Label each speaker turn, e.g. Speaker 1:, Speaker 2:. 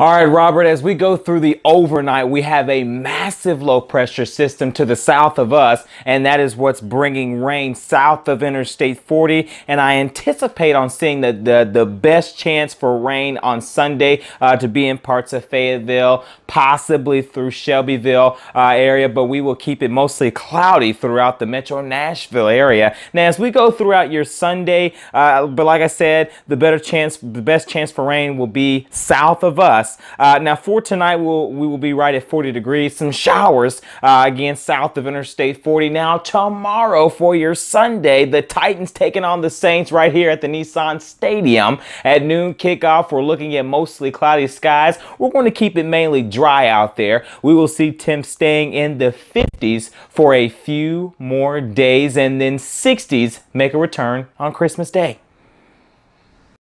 Speaker 1: All right, Robert, as we go through the overnight, we have a massive low pressure system to the south of us, and that is what's bringing rain south of Interstate 40. And I anticipate on seeing the, the, the best chance for rain on Sunday uh, to be in parts of Fayetteville, possibly through Shelbyville uh, area, but we will keep it mostly cloudy throughout the metro Nashville area. Now, as we go throughout your Sunday, uh, but like I said, the better chance, the best chance for rain will be south of us. Uh, now for tonight, we'll, we will be right at 40 degrees. Some showers uh, again south of Interstate 40. Now tomorrow for your Sunday, the Titans taking on the Saints right here at the Nissan Stadium at noon kickoff. We're looking at mostly cloudy skies. We're going to keep it mainly dry out there. We will see temps staying in the 50s for a few more days and then 60s make a return on Christmas Day.